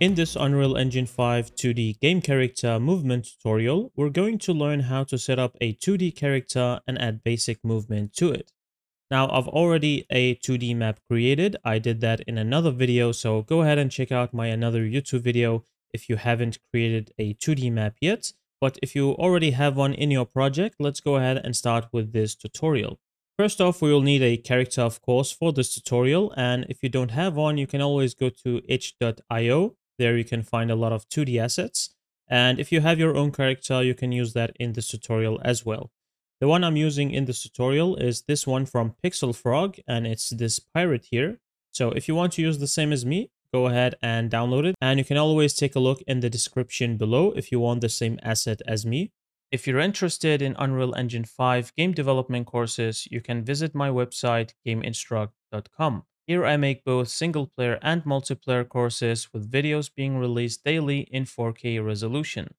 In this Unreal Engine 5 2D game character movement tutorial, we're going to learn how to set up a 2D character and add basic movement to it. Now, I've already a 2D map created. I did that in another video, so go ahead and check out my another YouTube video if you haven't created a 2D map yet. But if you already have one in your project, let's go ahead and start with this tutorial. First off, we will need a character, of course, for this tutorial. And if you don't have one, you can always go to itch.io there you can find a lot of 2D assets. And if you have your own character, you can use that in this tutorial as well. The one I'm using in this tutorial is this one from Pixel Frog, and it's this pirate here. So if you want to use the same as me, go ahead and download it. And you can always take a look in the description below if you want the same asset as me. If you're interested in Unreal Engine 5 game development courses, you can visit my website, gameinstruct.com. Here I make both single player and multiplayer courses with videos being released daily in 4K resolution.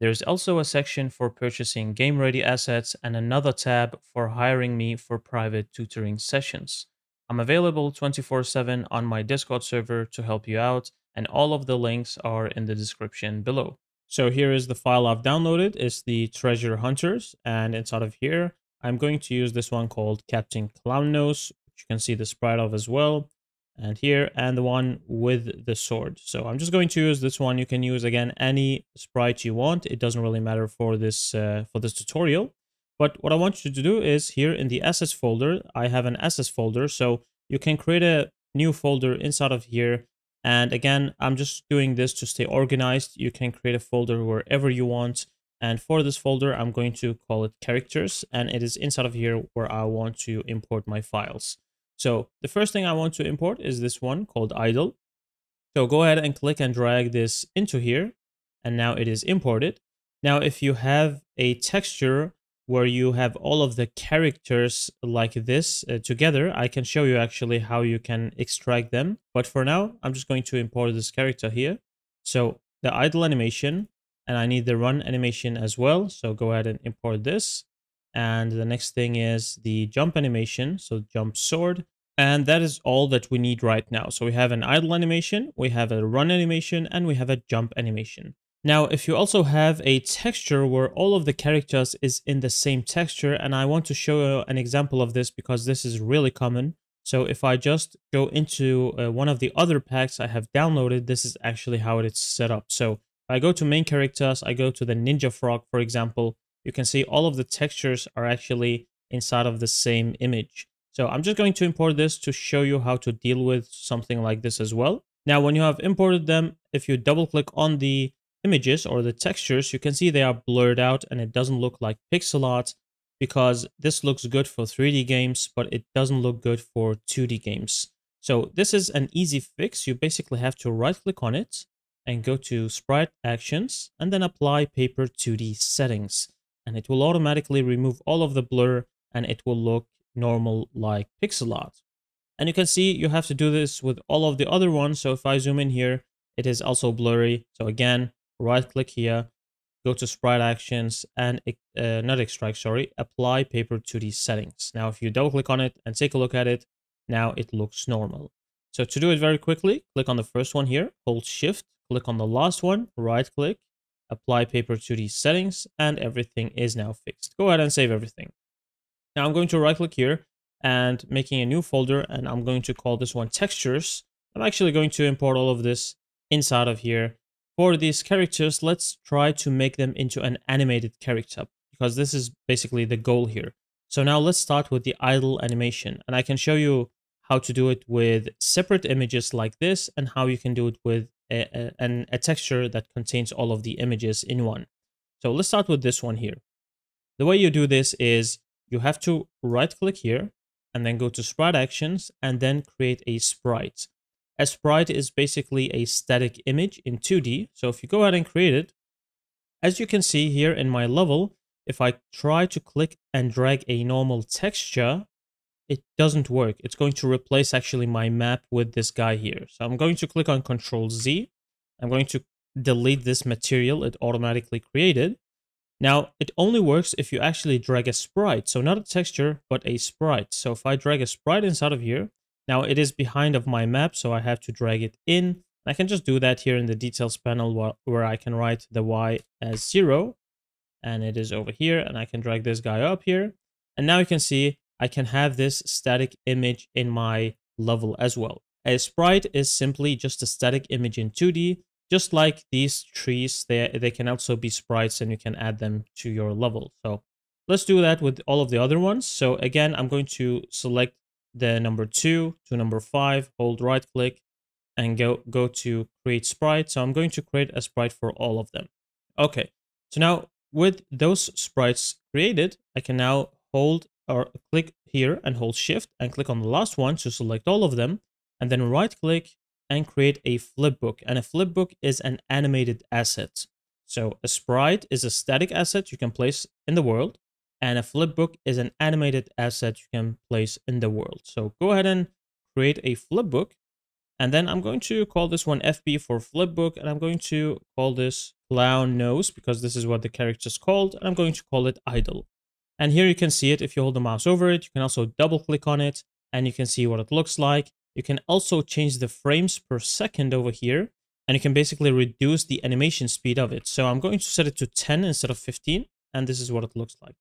There's also a section for purchasing game ready assets and another tab for hiring me for private tutoring sessions. I'm available 24 7 on my Discord server to help you out, and all of the links are in the description below. So here is the file I've downloaded. It's the Treasure Hunters, and inside of here, I'm going to use this one called Captain Clownnose you can see the sprite of as well and here and the one with the sword. So i'm just going to use this one. You can use again any sprite you want. It doesn't really matter for this uh, for this tutorial. But what i want you to do is here in the assets folder i have an assets folder. So you can create a new folder inside of here. And again i'm just doing this to stay organized. You can create a folder wherever you want. And for this folder i'm going to call it characters. And it is inside of here where i want to import my files so the first thing I want to import is this one called idle. So go ahead and click and drag this into here. And now it is imported. Now, if you have a texture where you have all of the characters like this uh, together, I can show you actually how you can extract them. But for now, I'm just going to import this character here. So the idle animation, and I need the run animation as well. So go ahead and import this. And the next thing is the jump animation. So jump sword. And that is all that we need right now. So we have an idle animation, we have a run animation, and we have a jump animation. Now, if you also have a texture where all of the characters is in the same texture, and I want to show you an example of this because this is really common. So if I just go into uh, one of the other packs I have downloaded, this is actually how it's set up. So if I go to main characters, I go to the Ninja Frog, for example, you can see all of the textures are actually inside of the same image. So I'm just going to import this to show you how to deal with something like this as well. Now, when you have imported them, if you double click on the images or the textures, you can see they are blurred out and it doesn't look like pixel art because this looks good for 3D games, but it doesn't look good for 2D games. So this is an easy fix. You basically have to right click on it and go to sprite actions and then apply paper 2D settings. And it will automatically remove all of the blur and it will look normal like pixel art. And you can see you have to do this with all of the other ones. So if I zoom in here, it is also blurry. So again, right click here, go to sprite actions and uh, not extract, sorry, apply paper 2D settings. Now, if you double click on it and take a look at it, now it looks normal. So to do it very quickly, click on the first one here, hold shift, click on the last one, right click, apply paper 2D settings, and everything is now fixed. Go ahead and save everything. Now I'm going to right click here and making a new folder and I'm going to call this one textures. I'm actually going to import all of this inside of here. For these characters, let's try to make them into an animated character because this is basically the goal here. So now let's start with the idle animation and I can show you how to do it with separate images like this and how you can do it with a, a, an, a texture that contains all of the images in one. So let's start with this one here. The way you do this is you have to right click here and then go to sprite actions and then create a sprite. A sprite is basically a static image in 2D. So if you go ahead and create it, as you can see here in my level, if I try to click and drag a normal texture, it doesn't work. It's going to replace actually my map with this guy here. So I'm going to click on Control Z. I'm going to delete this material it automatically created. Now, it only works if you actually drag a sprite. So not a texture, but a sprite. So if I drag a sprite inside of here, now it is behind of my map, so I have to drag it in I can just do that here in the details panel where I can write the Y as zero and it is over here and I can drag this guy up here. And now you can see I can have this static image in my level as well. A sprite is simply just a static image in 2D, just like these trees, they, they can also be sprites and you can add them to your level. So let's do that with all of the other ones. So again, I'm going to select the number two to number five, hold right click and go, go to create sprite. So I'm going to create a sprite for all of them. Okay, so now with those sprites created, I can now hold or click here and hold shift and click on the last one to select all of them and then right click and create a flipbook. And a flipbook is an animated asset. So a sprite is a static asset you can place in the world and a flipbook is an animated asset you can place in the world. So go ahead and create a flipbook and then I'm going to call this one FB for flipbook and I'm going to call this clown nose because this is what the character is called. And I'm going to call it idle. And here you can see it if you hold the mouse over it. You can also double click on it and you can see what it looks like. You can also change the frames per second over here and you can basically reduce the animation speed of it. So I'm going to set it to 10 instead of 15 and this is what it looks like.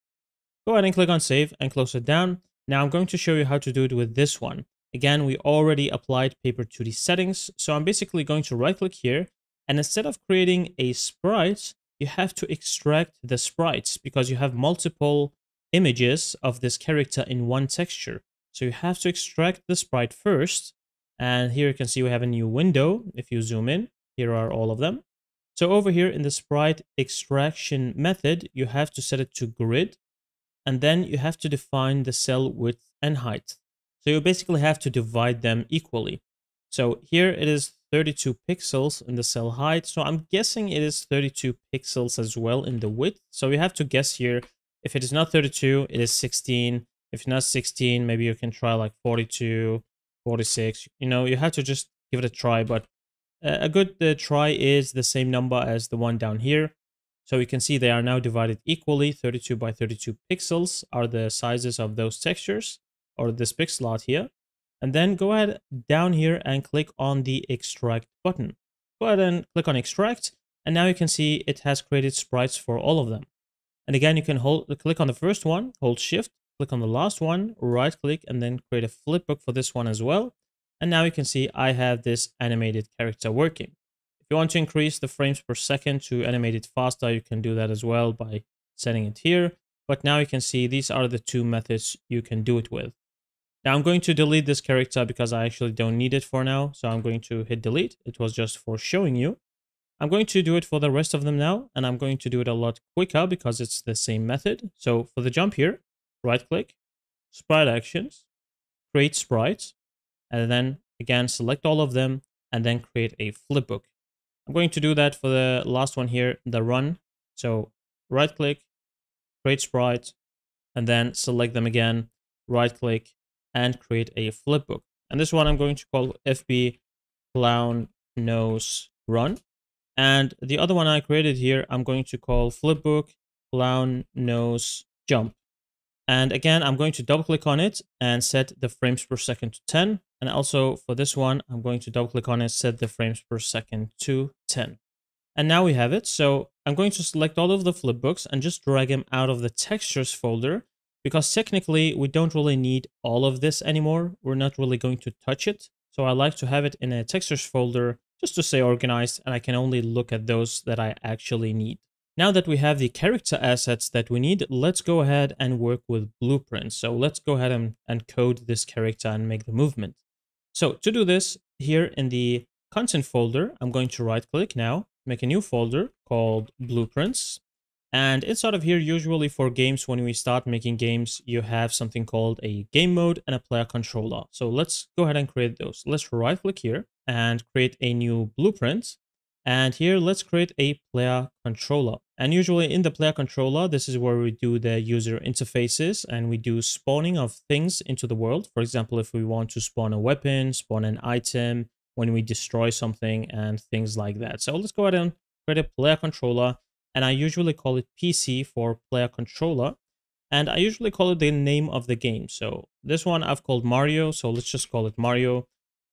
Go ahead and click on save and close it down. Now I'm going to show you how to do it with this one. Again, we already applied Paper 2D settings, so I'm basically going to right click here and instead of creating a sprite, you have to extract the sprites because you have multiple images of this character in one texture. So you have to extract the sprite first. And here you can see we have a new window. If you zoom in, here are all of them. So over here in the sprite extraction method, you have to set it to grid. And then you have to define the cell width and height. So you basically have to divide them equally. So here it is 32 pixels in the cell height. So I'm guessing it is 32 pixels as well in the width. So we have to guess here. If it is not 32, it is 16. If you're not 16, maybe you can try like 42, 46. You know, you have to just give it a try. But a good uh, try is the same number as the one down here. So you can see they are now divided equally. 32 by 32 pixels are the sizes of those textures or this pixel art here. And then go ahead down here and click on the extract button. Go ahead and click on extract. And now you can see it has created sprites for all of them. And again, you can hold click on the first one, hold shift, click on the last one, right click, and then create a flipbook for this one as well. And now you can see I have this animated character working. If you want to increase the frames per second to animate it faster, you can do that as well by setting it here. But now you can see these are the two methods you can do it with. Now I'm going to delete this character because I actually don't need it for now. So I'm going to hit delete. It was just for showing you. I'm going to do it for the rest of them now. And I'm going to do it a lot quicker because it's the same method. So for the jump here, right click, sprite actions, create sprites, and then again, select all of them and then create a flipbook. I'm going to do that for the last one here, the run. So right click, create sprite, and then select them again, right click, and create a flipbook. And this one I'm going to call FB clown nose run. And the other one I created here, I'm going to call flipbook clown nose jump. And again, I'm going to double click on it and set the frames per second to 10. And also for this one, I'm going to double click on it, set the frames per second to 10. And now we have it. So I'm going to select all of the flipbooks and just drag them out of the textures folder because technically we don't really need all of this anymore. We're not really going to touch it. So I like to have it in a textures folder just to stay organized and I can only look at those that I actually need. Now that we have the character assets that we need, let's go ahead and work with blueprints. So let's go ahead and, and code this character and make the movement. So to do this, here in the content folder, I'm going to right click now, make a new folder called blueprints. And inside of here, usually for games, when we start making games, you have something called a game mode and a player controller. So let's go ahead and create those. Let's right click here and create a new blueprint. And here, let's create a player controller. And usually in the player controller, this is where we do the user interfaces and we do spawning of things into the world. For example, if we want to spawn a weapon, spawn an item, when we destroy something and things like that. So let's go ahead and create a player controller and I usually call it PC for player controller. And I usually call it the name of the game. So this one I've called Mario, so let's just call it Mario.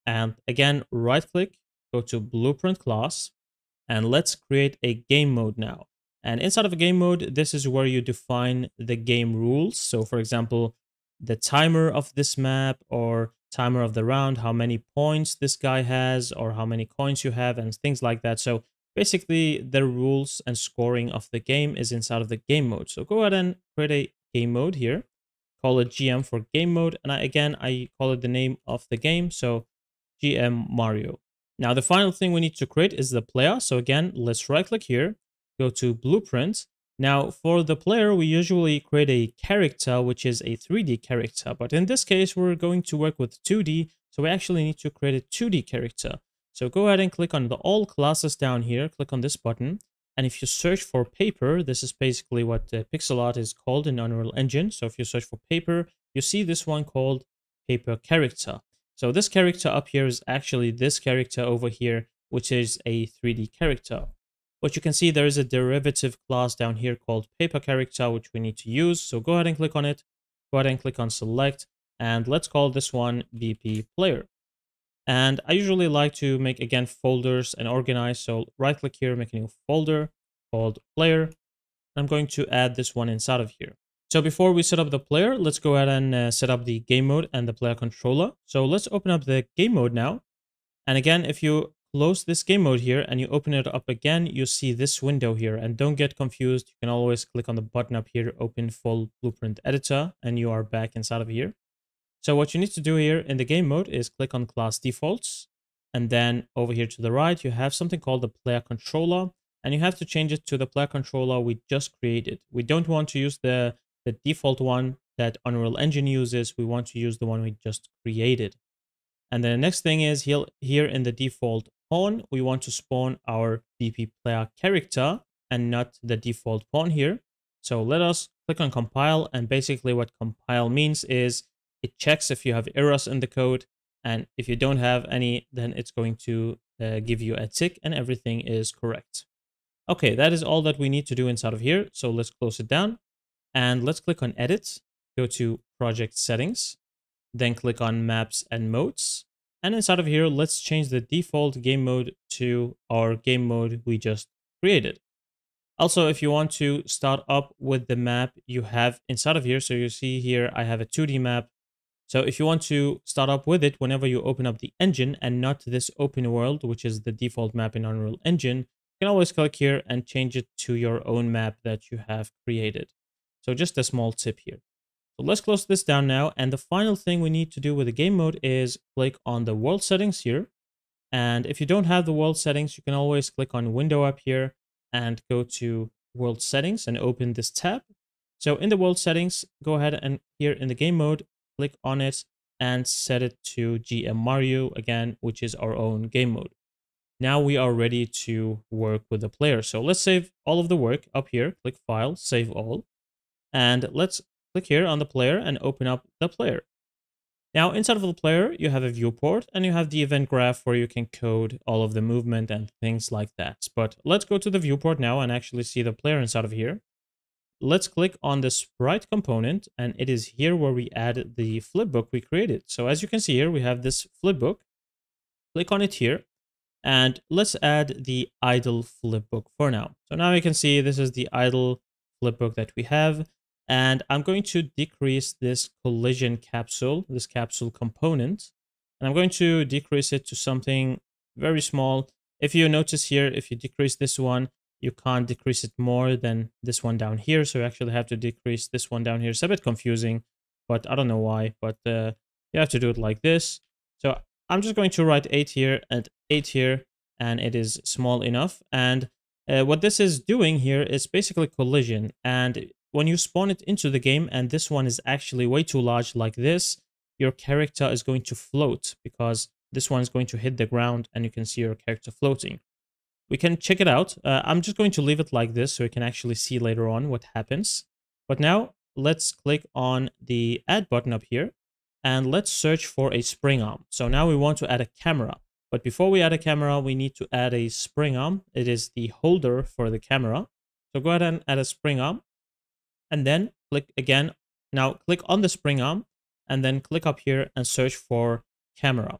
And again, right click, go to blueprint class, and let's create a game mode now. And inside of a game mode, this is where you define the game rules. So for example, the timer of this map or timer of the round, how many points this guy has or how many coins you have and things like that. So basically the rules and scoring of the game is inside of the game mode. So go ahead and create a game mode here. Call it GM for game mode. And I, again, I call it the name of the game. So GM Mario. Now the final thing we need to create is the player. So again, let's right click here, go to blueprint. Now for the player, we usually create a character, which is a 3D character. But in this case, we're going to work with 2D. So we actually need to create a 2D character. So go ahead and click on the all classes down here, click on this button. And if you search for paper, this is basically what the pixel art is called in Unreal Engine. So if you search for paper, you see this one called paper character. So this character up here is actually this character over here, which is a 3D character. But you can see there is a derivative class down here called paper character, which we need to use. So go ahead and click on it. Go ahead and click on select. And let's call this one BP player. And I usually like to make, again, folders and organize. So right click here, make a new folder called player. I'm going to add this one inside of here. So before we set up the player, let's go ahead and uh, set up the game mode and the player controller. So let's open up the game mode now. And again, if you close this game mode here and you open it up again, you see this window here. And don't get confused. You can always click on the button up here, open full blueprint editor, and you are back inside of here. So what you need to do here in the game mode is click on class defaults. And then over here to the right, you have something called the player controller. And you have to change it to the player controller we just created. We don't want to use the the default one that Unreal Engine uses. We want to use the one we just created. And then the next thing is here, here in the default pawn, we want to spawn our BP player character and not the default pawn here. So let us click on compile. And basically what compile means is it checks if you have errors in the code. And if you don't have any, then it's going to uh, give you a tick and everything is correct. Okay, that is all that we need to do inside of here. So let's close it down. And let's click on Edit, go to Project Settings, then click on Maps and Modes. And inside of here, let's change the default game mode to our game mode we just created. Also, if you want to start up with the map you have inside of here, so you see here, I have a 2D map. So if you want to start up with it whenever you open up the engine and not this open world, which is the default map in Unreal Engine, you can always click here and change it to your own map that you have created. So just a small tip here. So let's close this down now. And the final thing we need to do with the game mode is click on the world settings here. And if you don't have the world settings, you can always click on window up here and go to world settings and open this tab. So in the world settings, go ahead and here in the game mode, click on it and set it to GM Mario again, which is our own game mode. Now we are ready to work with the player. So let's save all of the work up here, click file, save all. And let's click here on the player and open up the player. Now, inside of the player, you have a viewport and you have the event graph where you can code all of the movement and things like that. But let's go to the viewport now and actually see the player inside of here. Let's click on the sprite component and it is here where we add the flipbook we created. So as you can see here, we have this flipbook. Click on it here and let's add the idle flipbook for now. So now you can see this is the idle flipbook that we have. And I'm going to decrease this collision capsule, this capsule component. And I'm going to decrease it to something very small. If you notice here, if you decrease this one, you can't decrease it more than this one down here. So you actually have to decrease this one down here. It's a bit confusing, but I don't know why. But uh, you have to do it like this. So I'm just going to write 8 here and 8 here, and it is small enough. And uh, what this is doing here is basically collision. And when you spawn it into the game and this one is actually way too large like this, your character is going to float because this one is going to hit the ground and you can see your character floating. We can check it out. Uh, I'm just going to leave it like this so we can actually see later on what happens. But now let's click on the add button up here and let's search for a spring arm. So now we want to add a camera. But before we add a camera, we need to add a spring arm. It is the holder for the camera. So go ahead and add a spring arm and then click again. Now click on the spring arm and then click up here and search for camera.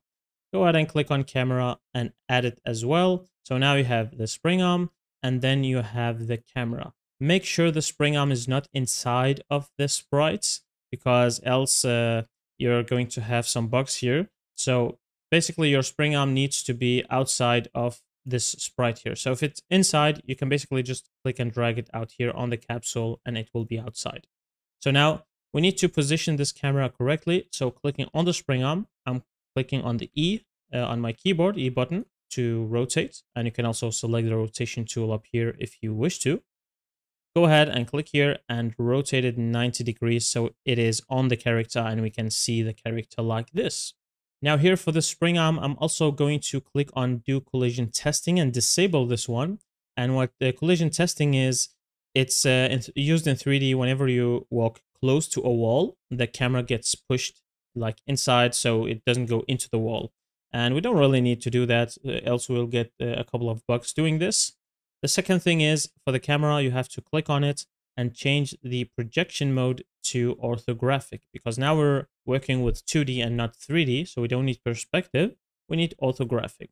go ahead and click on camera and add it as well. So now you have the spring arm and then you have the camera. Make sure the spring arm is not inside of the sprites because else uh, you're going to have some bugs here. So basically your spring arm needs to be outside of this sprite here. So if it's inside, you can basically just click and drag it out here on the capsule and it will be outside. So now we need to position this camera correctly. So clicking on the spring arm, I'm clicking on the E uh, on my keyboard, E button to rotate. And you can also select the rotation tool up here if you wish to. Go ahead and click here and rotate it 90 degrees so it is on the character and we can see the character like this. Now here for the spring arm, I'm also going to click on do collision testing and disable this one. And what the collision testing is, it's uh, used in 3D whenever you walk close to a wall, the camera gets pushed like inside so it doesn't go into the wall. And we don't really need to do that, uh, else we'll get uh, a couple of bugs doing this. The second thing is for the camera, you have to click on it and change the projection mode to orthographic because now we're working with 2D and not 3D, so we don't need perspective, we need orthographic.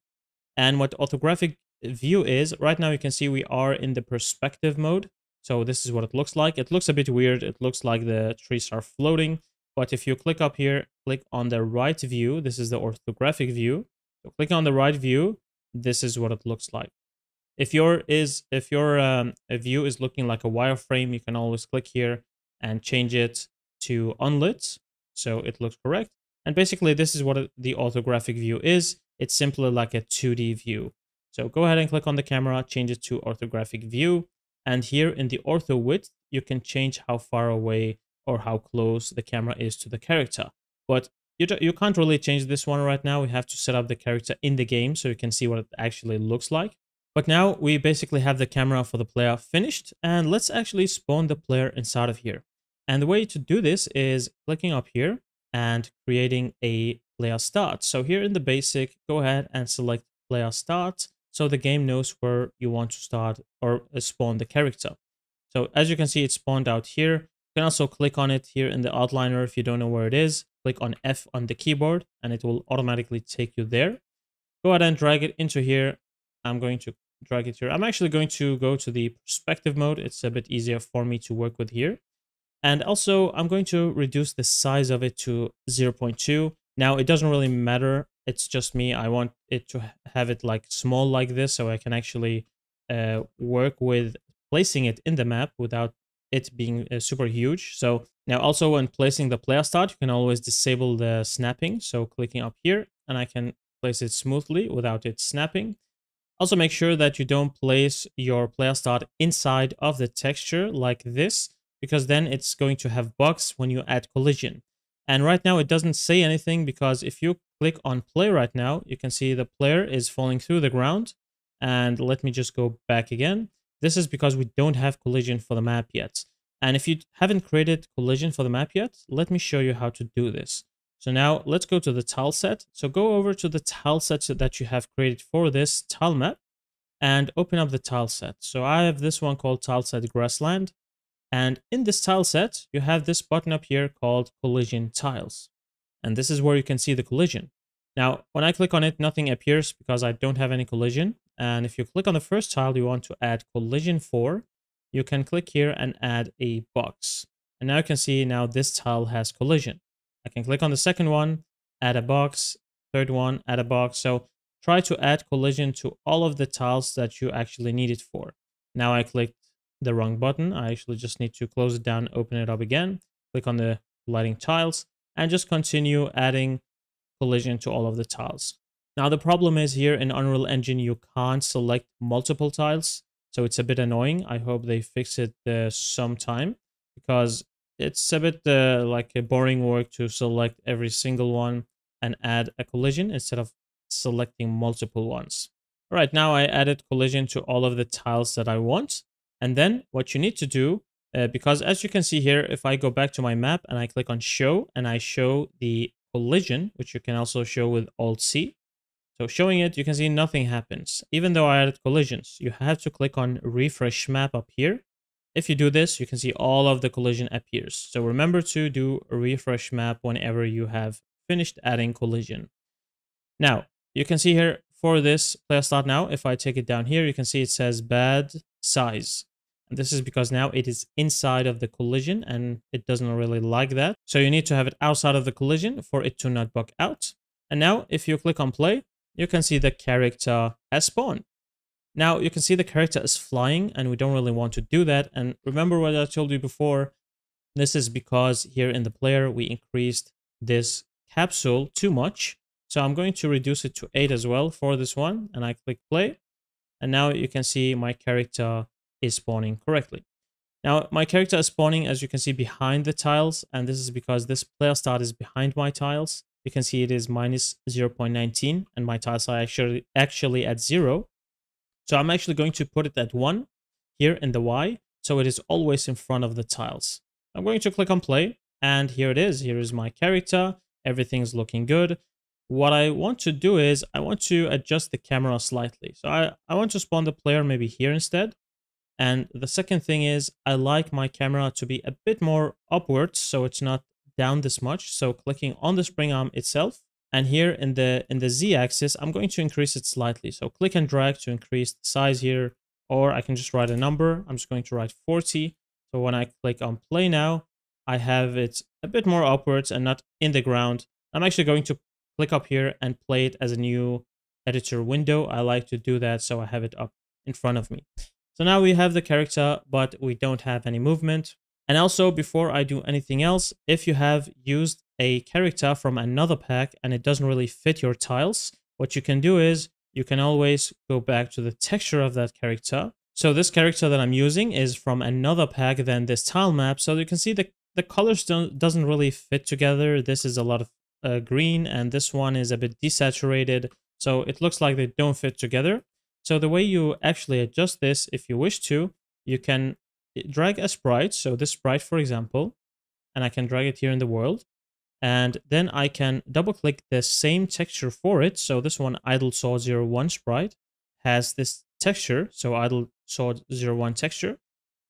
And what orthographic view is, right now you can see we are in the perspective mode. So this is what it looks like. It looks a bit weird. It looks like the trees are floating. But if you click up here, click on the right view, this is the orthographic view. So click on the right view, this is what it looks like. If your is if your um, view is looking like a wireframe, you can always click here and change it to unlit so it looks correct. And basically, this is what the orthographic view is. It's simply like a 2D view. So go ahead and click on the camera, change it to orthographic view. And here in the ortho width, you can change how far away or how close the camera is to the character. But you, you can't really change this one right now. We have to set up the character in the game so you can see what it actually looks like. But now we basically have the camera for the player finished and let's actually spawn the player inside of here. And the way to do this is clicking up here and creating a player start. So here in the basic, go ahead and select player start so the game knows where you want to start or uh, spawn the character. So as you can see, it's spawned out here. You can also click on it here in the outliner if you don't know where it is. Click on F on the keyboard and it will automatically take you there. Go ahead and drag it into here. I'm going to drag it here. I'm actually going to go to the perspective mode. It's a bit easier for me to work with here. And also, I'm going to reduce the size of it to 0.2. Now, it doesn't really matter. It's just me. I want it to have it like small like this so I can actually uh, work with placing it in the map without it being uh, super huge. So now also when placing the player start, you can always disable the snapping. So clicking up here and I can place it smoothly without it snapping. Also make sure that you don't place your player start inside of the texture like this because then it's going to have bugs when you add collision. And right now it doesn't say anything because if you click on play right now, you can see the player is falling through the ground. And let me just go back again. This is because we don't have collision for the map yet. And if you haven't created collision for the map yet, let me show you how to do this. So now let's go to the tile set. So go over to the tile set that you have created for this tile map and open up the tile set. So I have this one called tile set grassland. And in this tile set, you have this button up here called collision tiles. And this is where you can see the collision. Now, when I click on it, nothing appears because I don't have any collision. And if you click on the first tile you want to add collision for, you can click here and add a box. And now you can see now this tile has collision. I can click on the second one, add a box, third one, add a box. So try to add collision to all of the tiles that you actually need it for. Now I clicked the wrong button. I actually just need to close it down, open it up again, click on the lighting tiles, and just continue adding collision to all of the tiles. Now the problem is here in Unreal Engine, you can't select multiple tiles. So it's a bit annoying. I hope they fix it uh, sometime because it's a bit uh, like a boring work to select every single one and add a collision instead of selecting multiple ones. All right, now I added collision to all of the tiles that I want. And then what you need to do, uh, because as you can see here, if I go back to my map and I click on show and I show the collision, which you can also show with Alt C. So showing it, you can see nothing happens. Even though I added collisions, you have to click on refresh map up here. If you do this, you can see all of the collision appears. So remember to do a refresh map whenever you have finished adding collision. Now, you can see here for this player start now, if I take it down here, you can see it says bad size. And this is because now it is inside of the collision and it doesn't really like that. So you need to have it outside of the collision for it to not bug out. And now if you click on play, you can see the character has spawned. Now you can see the character is flying and we don't really want to do that. And remember what I told you before, this is because here in the player, we increased this capsule too much. So I'm going to reduce it to 8 as well for this one. And I click play. And now you can see my character is spawning correctly. Now, my character is spawning, as you can see, behind the tiles. And this is because this player start is behind my tiles. You can see it is minus 0.19 and my tiles are actually, actually at 0. So I'm actually going to put it at 1 here in the Y. So it is always in front of the tiles. I'm going to click on play. And here it is. Here is my character. Everything's looking good what I want to do is I want to adjust the camera slightly. So I, I want to spawn the player maybe here instead. And the second thing is I like my camera to be a bit more upwards so it's not down this much. So clicking on the spring arm itself and here in the in the Z axis, I'm going to increase it slightly. So click and drag to increase the size here, or I can just write a number. I'm just going to write 40. So when I click on play now, I have it a bit more upwards and not in the ground. I'm actually going to click up here and play it as a new editor window. I like to do that so I have it up in front of me. So now we have the character, but we don't have any movement. And also, before I do anything else, if you have used a character from another pack and it doesn't really fit your tiles, what you can do is you can always go back to the texture of that character. So this character that I'm using is from another pack than this tile map. So you can see the, the colors don't, doesn't really fit together. This is a lot of uh, green and this one is a bit desaturated. So it looks like they don't fit together. So the way you actually adjust this, if you wish to, you can drag a sprite. So this sprite, for example, and I can drag it here in the world. And then I can double click the same texture for it. So this one, Idle Saw 01 sprite, has this texture. So Idle Saw 01 texture.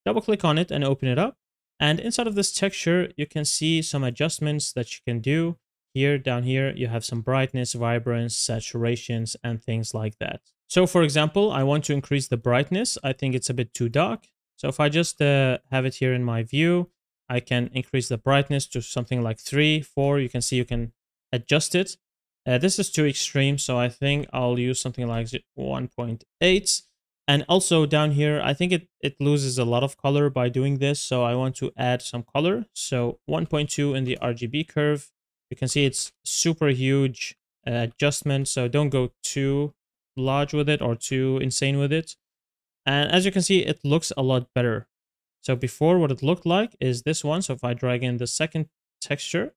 Double click on it and open it up. And inside of this texture, you can see some adjustments that you can do. Here, down here, you have some brightness, vibrance, saturations, and things like that. So for example, I want to increase the brightness. I think it's a bit too dark. So if I just uh, have it here in my view, I can increase the brightness to something like 3, 4. You can see you can adjust it. Uh, this is too extreme, so I think I'll use something like 1.8. And also down here, I think it, it loses a lot of color by doing this, so I want to add some color. So 1.2 in the RGB curve, you can see it's super huge uh, adjustment, so don't go too large with it or too insane with it. And as you can see, it looks a lot better. So before what it looked like is this one. So if I drag in the second texture,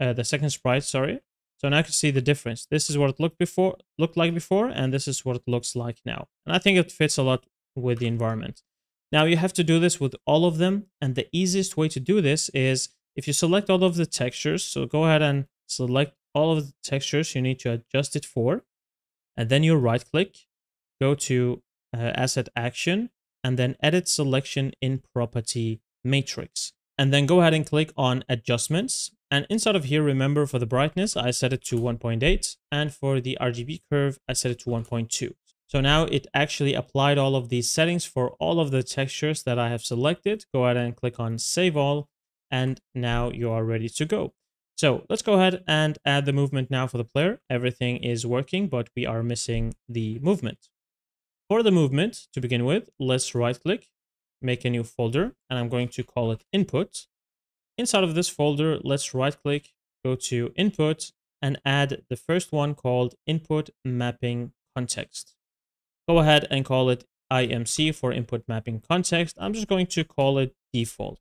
uh, the second sprite, sorry. So now I can see the difference. This is what it looked before, looked like before, and this is what it looks like now. And I think it fits a lot with the environment. Now you have to do this with all of them. And the easiest way to do this is if you select all of the textures, so go ahead and select all of the textures you need to adjust it for, and then you right click, go to uh, asset action, and then edit selection in property matrix. And then go ahead and click on adjustments. And inside of here, remember for the brightness, I set it to 1.8. And for the RGB curve, I set it to 1.2. So now it actually applied all of these settings for all of the textures that I have selected. Go ahead and click on save all and now you are ready to go. So let's go ahead and add the movement now for the player. Everything is working, but we are missing the movement. For the movement, to begin with, let's right click, make a new folder, and I'm going to call it input. Inside of this folder, let's right click, go to input, and add the first one called input mapping context. Go ahead and call it IMC for input mapping context. I'm just going to call it default.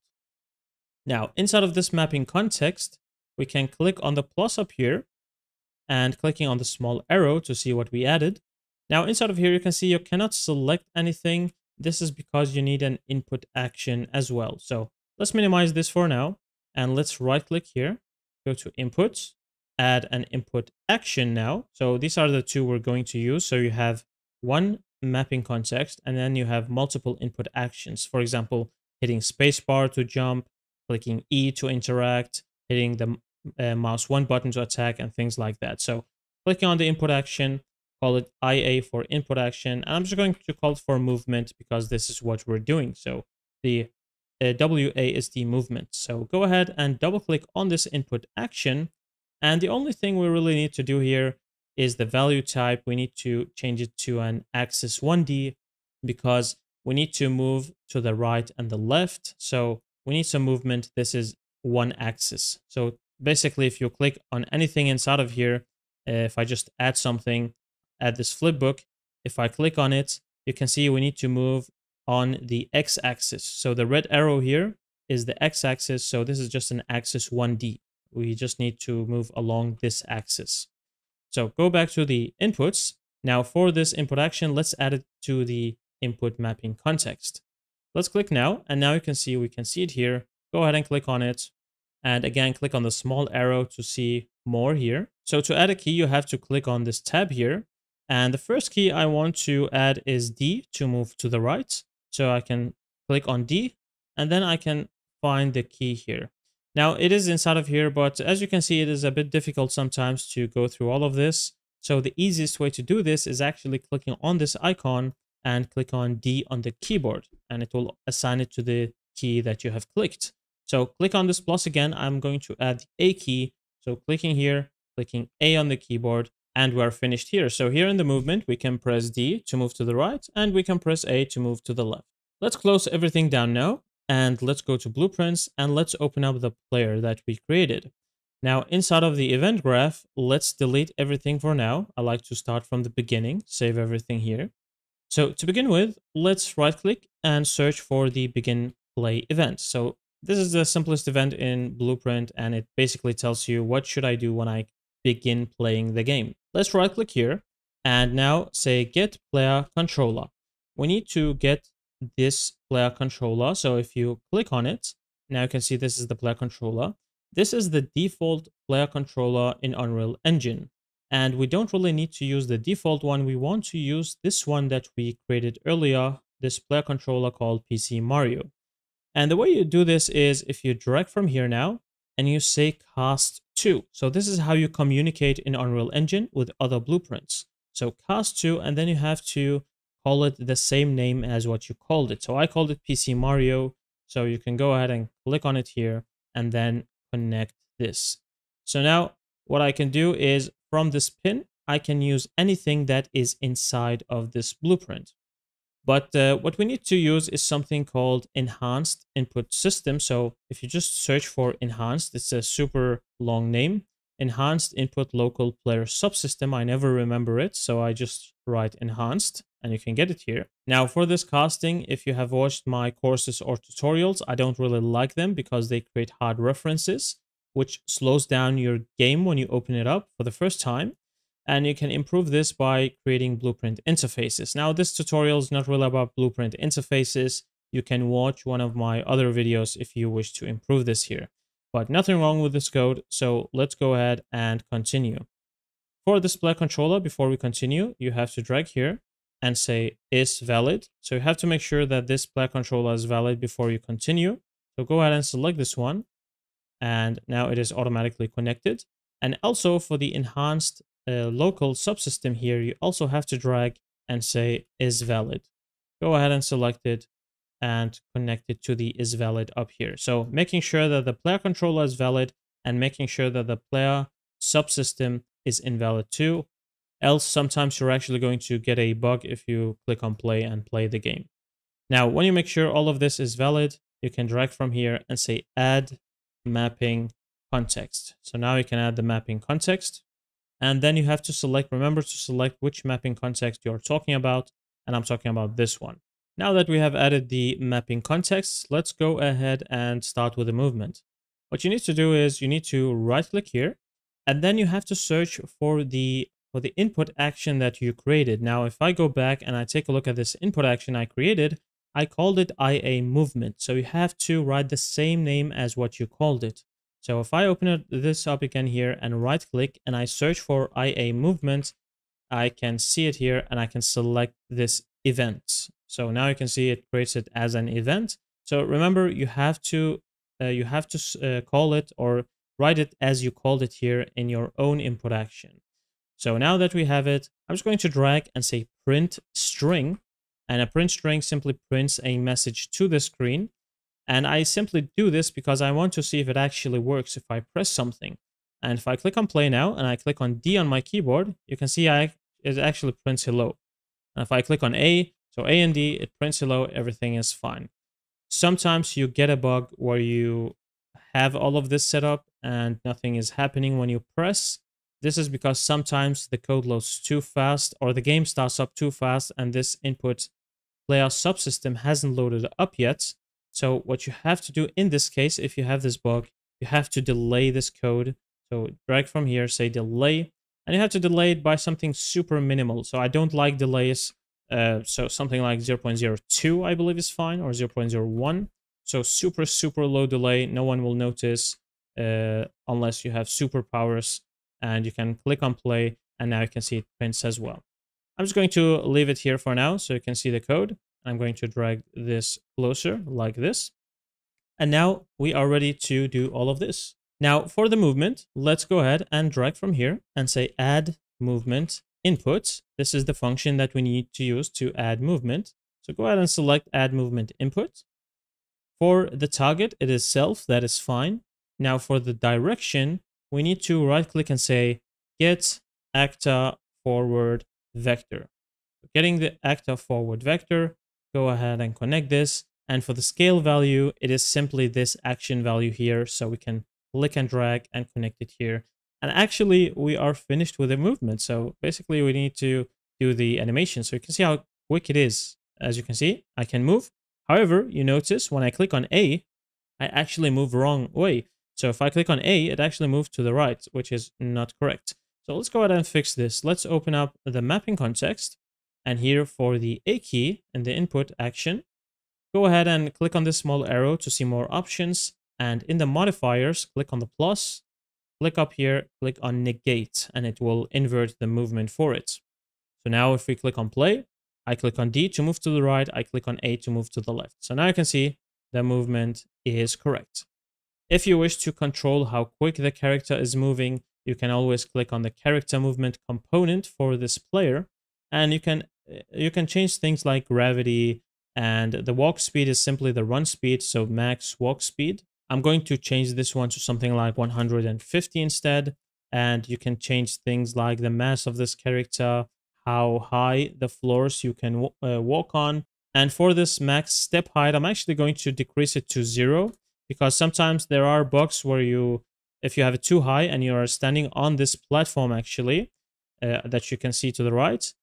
Now, inside of this mapping context, we can click on the plus up here and clicking on the small arrow to see what we added. Now, inside of here, you can see you cannot select anything. This is because you need an input action as well. So let's minimize this for now. And let's right click here, go to inputs, add an input action now. So these are the two we're going to use. So you have one mapping context, and then you have multiple input actions. For example, hitting spacebar to jump, clicking E to interact, hitting the uh, mouse one button to attack, and things like that. So clicking on the input action, call it IA for input action. And I'm just going to call it for movement because this is what we're doing. So the uh, WA is the movement. So go ahead and double click on this input action. And the only thing we really need to do here is the value type. We need to change it to an axis 1D because we need to move to the right and the left. So we need some movement. This is one axis. So basically, if you click on anything inside of here, uh, if I just add something, add this flipbook, if I click on it, you can see we need to move on the x-axis. So the red arrow here is the x-axis. So this is just an axis 1D. We just need to move along this axis. So go back to the inputs. Now for this input action, let's add it to the input mapping context. Let's click now, and now you can see we can see it here. Go ahead and click on it. And again, click on the small arrow to see more here. So to add a key, you have to click on this tab here. And the first key I want to add is D to move to the right. So I can click on D and then I can find the key here. Now it is inside of here, but as you can see, it is a bit difficult sometimes to go through all of this. So the easiest way to do this is actually clicking on this icon and click on D on the keyboard and it will assign it to the key that you have clicked. So click on this plus again. I'm going to add the A key. So clicking here, clicking A on the keyboard, and we're finished here. So here in the movement, we can press D to move to the right, and we can press A to move to the left. Let's close everything down now, and let's go to Blueprints, and let's open up the player that we created. Now, inside of the event graph, let's delete everything for now. I like to start from the beginning, save everything here. So to begin with, let's right click and search for the begin play event. So this is the simplest event in Blueprint and it basically tells you what should I do when I begin playing the game. Let's right click here and now say get player controller. We need to get this player controller. So if you click on it, now you can see this is the player controller. This is the default player controller in Unreal Engine. And we don't really need to use the default one. We want to use this one that we created earlier, this player controller called PC Mario. And the way you do this is if you drag from here now and you say cast to. So this is how you communicate in Unreal Engine with other blueprints. So cast to, and then you have to call it the same name as what you called it. So I called it PC Mario. So you can go ahead and click on it here and then connect this. So now what I can do is from this pin, I can use anything that is inside of this blueprint. But uh, what we need to use is something called enhanced input system. So if you just search for enhanced, it's a super long name. Enhanced input local player subsystem. I never remember it. So I just write enhanced and you can get it here. Now for this casting, if you have watched my courses or tutorials, I don't really like them because they create hard references which slows down your game when you open it up for the first time. And you can improve this by creating blueprint interfaces. Now, this tutorial is not really about blueprint interfaces. You can watch one of my other videos if you wish to improve this here. But nothing wrong with this code, so let's go ahead and continue. For this player controller, before we continue, you have to drag here and say is valid. So you have to make sure that this player controller is valid before you continue. So go ahead and select this one and now it is automatically connected. And also for the enhanced uh, local subsystem here, you also have to drag and say is valid. Go ahead and select it and connect it to the is valid up here. So making sure that the player controller is valid and making sure that the player subsystem is invalid too. Else, sometimes you're actually going to get a bug if you click on play and play the game. Now, when you make sure all of this is valid, you can drag from here and say add mapping context. So now you can add the mapping context. And then you have to select, remember to select which mapping context you're talking about. And I'm talking about this one. Now that we have added the mapping context, let's go ahead and start with the movement. What you need to do is you need to right click here and then you have to search for the for the input action that you created. Now, if I go back and I take a look at this input action I created, I called it IA movement. So you have to write the same name as what you called it. So if I open this up again here and right click and I search for IA movement, I can see it here and I can select this event. So now you can see it creates it as an event. So remember you have to uh, you have to uh, call it or write it as you called it here in your own input action. So now that we have it, I'm just going to drag and say print string. And a print string simply prints a message to the screen. And I simply do this because I want to see if it actually works if I press something. And if I click on play now and I click on D on my keyboard, you can see I, it actually prints hello. And if I click on A, so A and D, it prints hello, everything is fine. Sometimes you get a bug where you have all of this set up and nothing is happening when you press. This is because sometimes the code loads too fast or the game starts up too fast and this input player subsystem hasn't loaded up yet. So what you have to do in this case, if you have this bug, you have to delay this code. So drag from here, say delay, and you have to delay it by something super minimal. So I don't like delays. Uh, so something like 0.02, I believe is fine, or 0.01. So super, super low delay. No one will notice uh, unless you have superpowers and you can click on play and now you can see it prints as well. I'm just going to leave it here for now so you can see the code. I'm going to drag this closer like this. And now we are ready to do all of this. Now for the movement, let's go ahead and drag from here and say add movement input. This is the function that we need to use to add movement. So go ahead and select add movement input. For the target, it is self, that is fine. Now for the direction, we need to right click and say get actor forward vector. Getting the actor forward vector, go ahead and connect this. And for the scale value, it is simply this action value here. So we can click and drag and connect it here. And actually, we are finished with the movement. So basically, we need to do the animation. So you can see how quick it is. As you can see, I can move However, you notice when I click on A, I actually move wrong way. So if I click on A, it actually moves to the right, which is not correct. So let's go ahead and fix this. Let's open up the mapping context. And here for the A key in the input action, go ahead and click on this small arrow to see more options. And in the modifiers, click on the plus, click up here, click on negate, and it will invert the movement for it. So now if we click on play, I click on D to move to the right. I click on A to move to the left. So now you can see the movement is correct. If you wish to control how quick the character is moving, you can always click on the character movement component for this player. And you can you can change things like gravity and the walk speed is simply the run speed. So max walk speed. I'm going to change this one to something like 150 instead. And you can change things like the mass of this character, how high the floors you can uh, walk on. And for this max step height, I'm actually going to decrease it to zero because sometimes there are bugs where you, if you have it too high and you are standing on this platform actually, uh, that you can see to the right,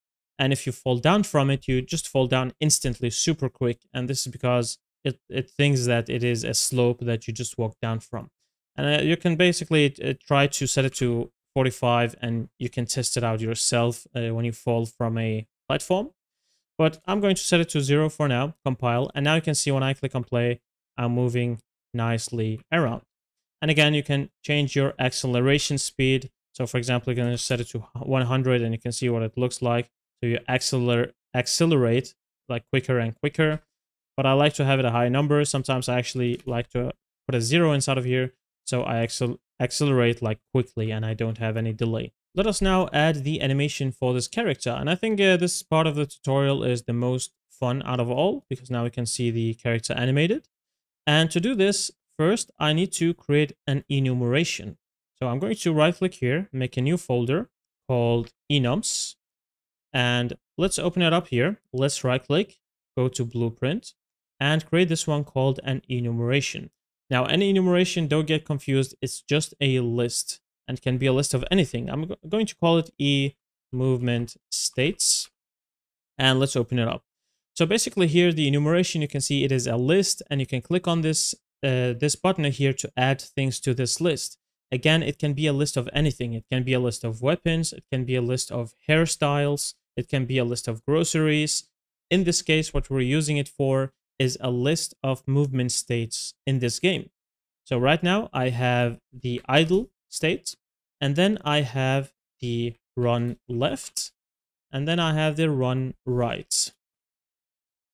and if you fall down from it, you just fall down instantly, super quick. And this is because it, it thinks that it is a slope that you just walk down from. And uh, you can basically uh, try to set it to 45 and you can test it out yourself uh, when you fall from a platform. But I'm going to set it to zero for now, compile. And now you can see when I click on play, I'm moving nicely around. And again, you can change your acceleration speed. So for example, you can set it to 100 and you can see what it looks like. So you accelerate, accelerate like quicker and quicker. But I like to have it a high number. Sometimes I actually like to put a zero inside of here. So I accel accelerate like quickly and I don't have any delay. Let us now add the animation for this character. And I think uh, this part of the tutorial is the most fun out of all because now we can see the character animated. And to do this, first I need to create an enumeration. So I'm going to right click here, make a new folder called enums. And let's open it up here. Let's right click, go to blueprint and create this one called an enumeration. Now, any enumeration, don't get confused. It's just a list and can be a list of anything. I'm going to call it e movement states. And let's open it up. So basically here, the enumeration, you can see it is a list and you can click on this, uh, this button here to add things to this list. Again, it can be a list of anything. It can be a list of weapons. It can be a list of hairstyles. It can be a list of groceries. In this case, what we're using it for is a list of movement states in this game. So right now I have the idle state, and then I have the run left, and then I have the run right.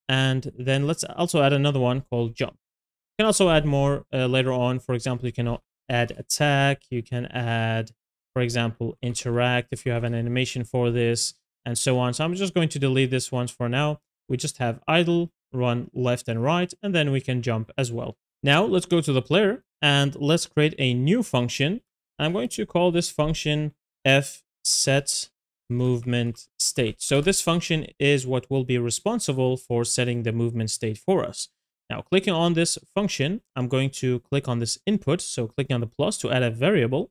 And then let's also add another one called jump. You can also add more uh, later on. For example, you can add attack, you can add for example, interact if you have an animation for this, and so on. So I'm just going to delete this ones for now. We just have idle, run left and right, and then we can jump as well. Now let's go to the player and let's create a new function. I'm going to call this function f set movement state. So this function is what will be responsible for setting the movement state for us. Now, clicking on this function, I'm going to click on this input. So clicking on the plus to add a variable.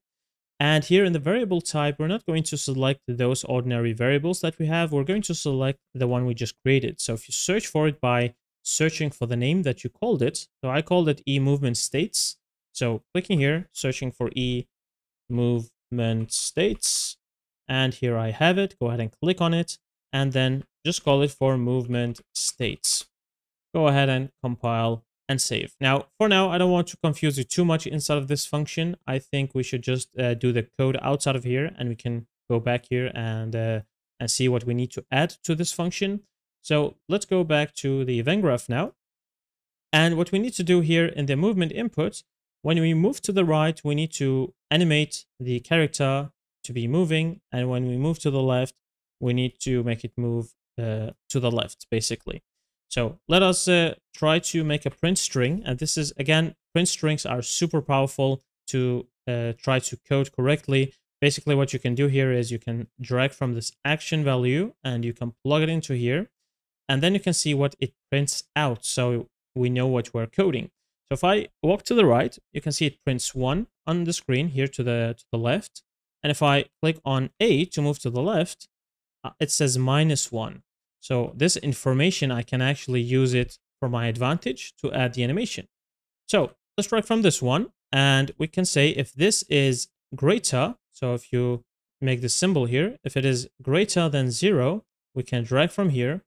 And here in the variable type, we're not going to select those ordinary variables that we have. We're going to select the one we just created. So if you search for it by searching for the name that you called it, so I called it e movement states. So clicking here, searching for e movement states, and here I have it. Go ahead and click on it and then just call it for movement states. Go ahead and compile and save. Now, for now, I don't want to confuse you too much inside of this function. I think we should just uh, do the code outside of here and we can go back here and, uh, and see what we need to add to this function. So let's go back to the event graph now. And what we need to do here in the movement input, when we move to the right, we need to animate the character to be moving. And when we move to the left, we need to make it move uh, to the left, basically. So let us uh, try to make a print string. And this is, again, print strings are super powerful to uh, try to code correctly. Basically, what you can do here is you can drag from this action value and you can plug it into here. And then you can see what it prints out. So we know what we're coding. So if I walk to the right, you can see it prints one on the screen here to the, to the left. And if I click on A to move to the left, uh, it says minus one. So this information, I can actually use it for my advantage to add the animation. So let's drag from this one and we can say if this is greater, so if you make the symbol here, if it is greater than zero, we can drag from here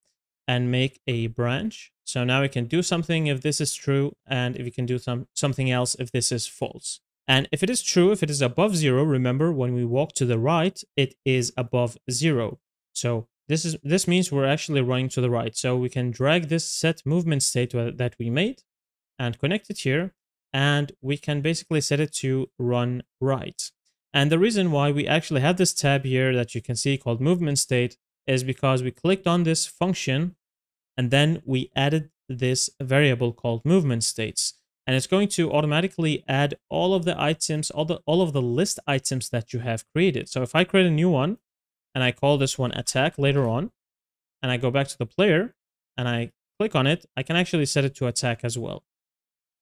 and make a branch. So now we can do something if this is true and if we can do some, something else if this is false. And if it is true, if it is above zero, remember when we walk to the right, it is above zero. So this is this means we're actually running to the right. So we can drag this set movement state that we made and connect it here. And we can basically set it to run right. And the reason why we actually have this tab here that you can see called movement state is because we clicked on this function and then we added this variable called movement states and it's going to automatically add all of the items, all, the, all of the list items that you have created. So if I create a new one and I call this one attack later on, and I go back to the player and I click on it, I can actually set it to attack as well.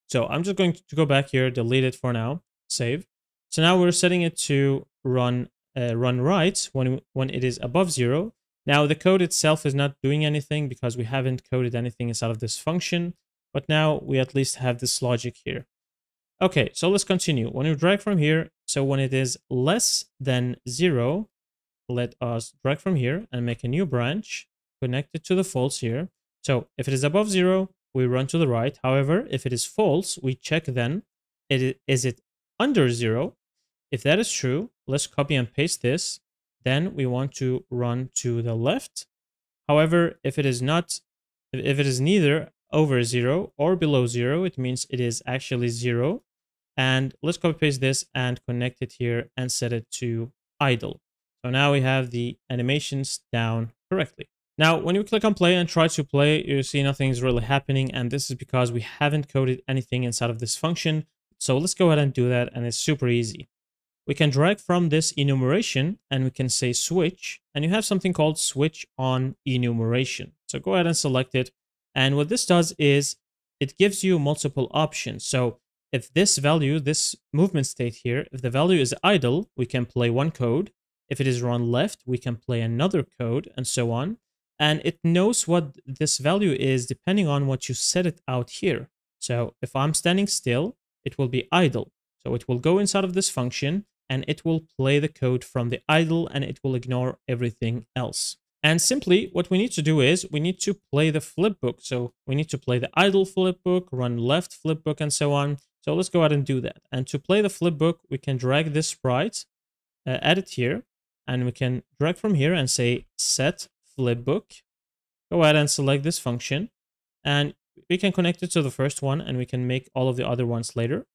So I'm just going to go back here, delete it for now, save. So now we're setting it to run uh, run right when, when it is above zero. Now the code itself is not doing anything because we haven't coded anything inside of this function. But now we at least have this logic here. Okay, so let's continue. When we drag from here, so when it is less than zero, let us drag from here and make a new branch, connect it to the false here. So if it is above zero, we run to the right. However, if it is false, we check then, it, is it under zero? If that is true, let's copy and paste this. Then we want to run to the left. However, if it is not, if it is neither over zero or below zero, it means it is actually zero. And let's copy paste this and connect it here and set it to idle. So now we have the animations down correctly. Now, when you click on play and try to play, you see nothing is really happening. And this is because we haven't coded anything inside of this function. So let's go ahead and do that. And it's super easy. We can drag from this enumeration and we can say switch. And you have something called switch on enumeration. So go ahead and select it and what this does is it gives you multiple options. So if this value, this movement state here, if the value is idle, we can play one code. If it is run left, we can play another code and so on. And it knows what this value is depending on what you set it out here. So if I'm standing still, it will be idle. So it will go inside of this function and it will play the code from the idle and it will ignore everything else. And simply what we need to do is we need to play the flipbook. So we need to play the idle flipbook, run left flipbook, and so on. So let's go ahead and do that. And to play the flipbook, we can drag this sprite, uh, here, and we can drag from here and say set flipbook. Go ahead and select this function. And we can connect it to the first one and we can make all of the other ones later.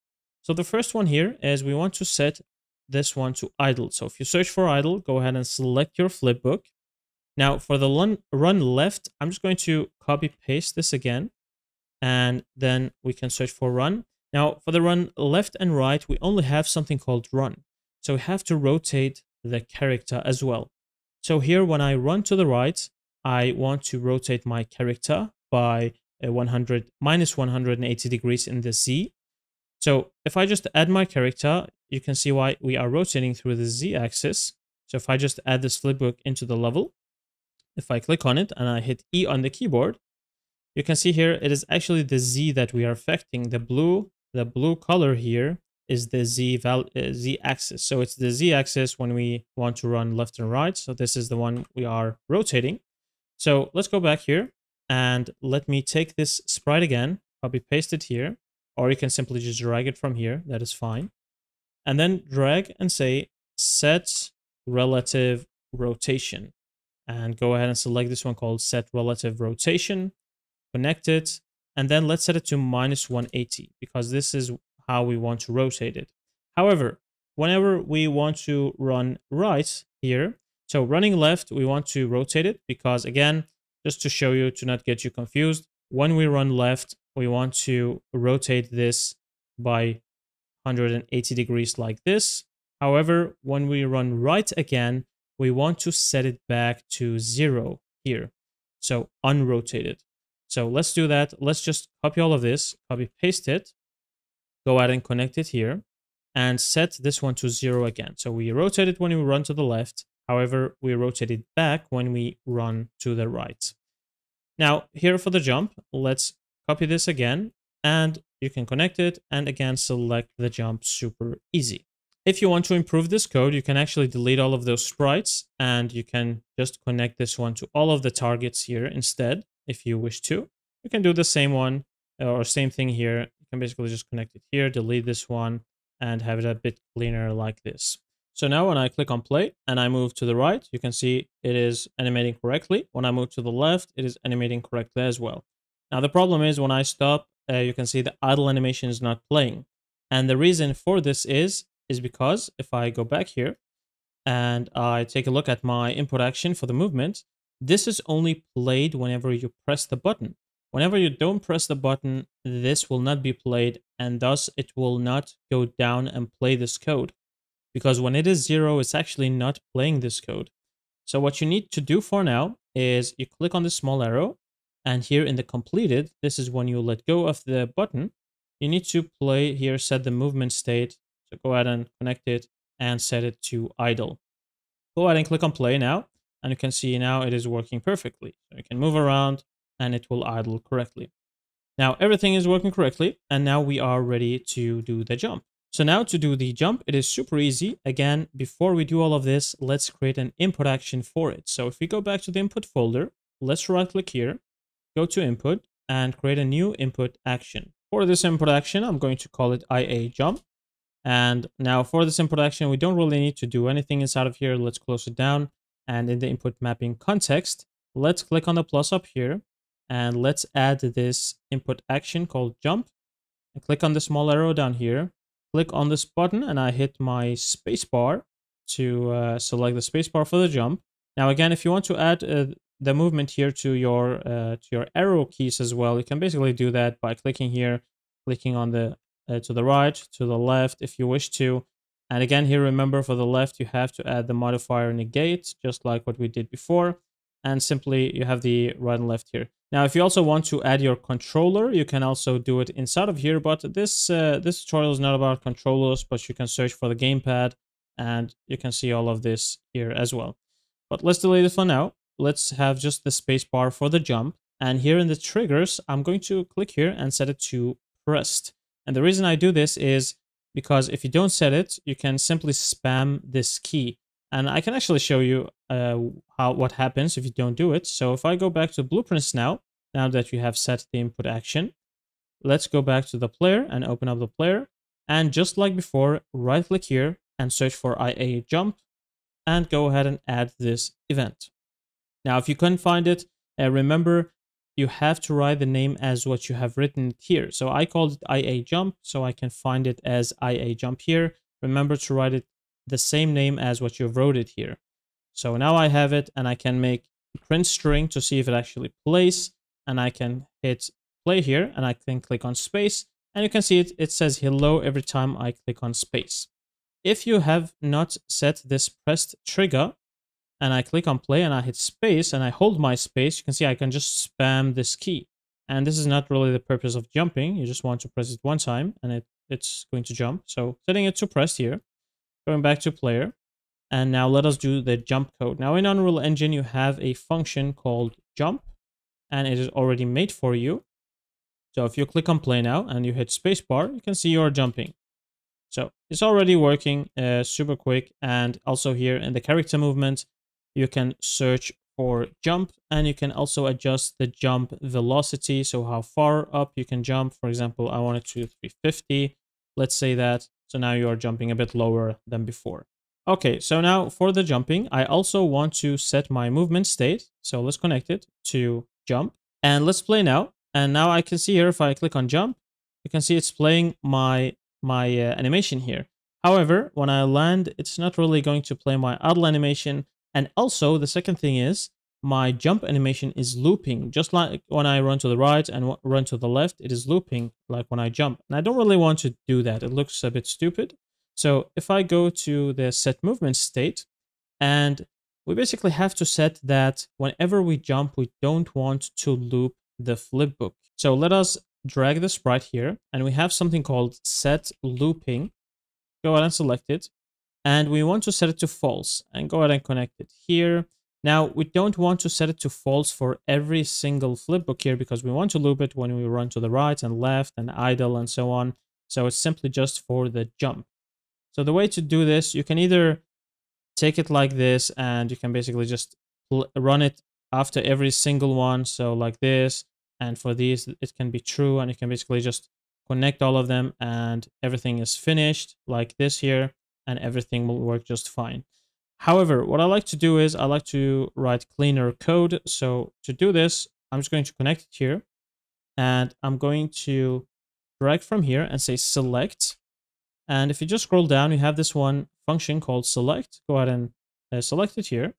So the first one here is we want to set this one to idle. So if you search for idle, go ahead and select your flipbook. Now for the run, run left, I'm just going to copy paste this again, and then we can search for run. Now for the run left and right, we only have something called run. So we have to rotate the character as well. So here, when I run to the right, I want to rotate my character by 100 minus 180 degrees in the Z. So if I just add my character, you can see why we are rotating through the Z axis. So if I just add this flipbook into the level, if I click on it and I hit E on the keyboard, you can see here it is actually the Z that we are affecting. The blue, the blue color here is the Z, val uh, Z axis. So it's the Z axis when we want to run left and right. So this is the one we are rotating. So let's go back here and let me take this sprite again, copy paste it here, or you can simply just drag it from here. That is fine. And then drag and say set relative rotation and go ahead and select this one called set relative rotation, connect it, and then let's set it to minus 180 because this is how we want to rotate it. However, whenever we want to run right here, so running left, we want to rotate it because again, just to show you to not get you confused, when we run left, we want to rotate this by 180 degrees like this. However, when we run right again, we want to set it back to zero here. So unrotated. So let's do that. Let's just copy all of this, copy paste it, go ahead and connect it here and set this one to zero again. So we rotate it when we run to the left. However, we rotate it back when we run to the right. Now here for the jump, let's copy this again and you can connect it and again select the jump super easy. If you want to improve this code, you can actually delete all of those sprites and you can just connect this one to all of the targets here instead if you wish to. You can do the same one or same thing here You can basically just connect it here, delete this one, and have it a bit cleaner like this. So now when I click on play and I move to the right, you can see it is animating correctly. When I move to the left, it is animating correctly as well. Now the problem is when I stop, uh, you can see the idle animation is not playing. And the reason for this is, is because if I go back here and I take a look at my input action for the movement, this is only played whenever you press the button. Whenever you don't press the button, this will not be played and thus it will not go down and play this code. Because when it is zero, it's actually not playing this code. So what you need to do for now is you click on the small arrow and here in the completed, this is when you let go of the button. You need to play here, set the movement state. So go ahead and connect it and set it to idle. Go ahead and click on play now. And you can see now it is working perfectly. So you can move around, and it will idle correctly. Now everything is working correctly and now we are ready to do the jump. So now to do the jump, it is super easy. Again, before we do all of this, let's create an input action for it. So if we go back to the input folder, let's right click here, go to input and create a new input action. For this input action, I'm going to call it IA jump. And now for this input action, we don't really need to do anything inside of here. Let's close it down. And in the input mapping context, let's click on the plus up here and let's add this input action called jump. And click on the small arrow down here. Click on this button and I hit my spacebar to uh, select the spacebar for the jump. Now again, if you want to add uh, the movement here to your uh, to your arrow keys as well, you can basically do that by clicking here, clicking on the uh, to the right, to the left if you wish to. And again, here remember for the left, you have to add the modifier negate, just like what we did before. And simply you have the right and left here. Now, if you also want to add your controller, you can also do it inside of here. But this uh, this tutorial is not about controllers, but you can search for the gamepad and you can see all of this here as well. But let's delete it for now. Let's have just the spacebar for the jump. And here in the triggers, I'm going to click here and set it to pressed. And the reason I do this is because if you don't set it, you can simply spam this key. And I can actually show you uh, how what happens if you don't do it. So if I go back to blueprints now, now that you have set the input action, let's go back to the player and open up the player. And just like before, right click here and search for IA jump and go ahead and add this event. Now, if you couldn't find it, uh, remember you have to write the name as what you have written here. So I called it IA jump, so I can find it as IA jump here. Remember to write it the same name as what you've wrote it here. So now I have it and I can make print string to see if it actually plays and I can hit play here and I can click on space and you can see it, it says hello every time I click on space. If you have not set this pressed trigger and I click on play and I hit space and I hold my space, you can see I can just spam this key. And this is not really the purpose of jumping. You just want to press it one time and it, it's going to jump. So setting it to press here, going back to player. And now let us do the jump code. Now in Unreal Engine, you have a function called jump and it is already made for you. So if you click on play now and you hit spacebar, you can see you're jumping. So it's already working uh, super quick. And also here in the character movement, you can search for jump and you can also adjust the jump velocity. So how far up you can jump. For example, I want it to 350. Let's say that. So now you are jumping a bit lower than before. Okay, so now for the jumping, I also want to set my movement state. So let's connect it to jump and let's play now. And now I can see here, if I click on jump, you can see it's playing my, my uh, animation here. However, when I land, it's not really going to play my idle animation. And also the second thing is my jump animation is looping. Just like when I run to the right and run to the left, it is looping like when I jump. And I don't really want to do that. It looks a bit stupid. So if I go to the set movement state and we basically have to set that whenever we jump, we don't want to loop the flipbook. So let us drag the sprite here and we have something called set looping. Go ahead and select it. And we want to set it to false and go ahead and connect it here. Now, we don't want to set it to false for every single flipbook here because we want to loop it when we run to the right and left and idle and so on. So it's simply just for the jump. So the way to do this, you can either take it like this and you can basically just run it after every single one. So like this, and for these, it can be true and you can basically just connect all of them and everything is finished like this here and everything will work just fine. However, what I like to do is I like to write cleaner code. So to do this, I'm just going to connect it here and I'm going to drag from here and say select. And if you just scroll down, you have this one function called select. Go ahead and uh, select it here.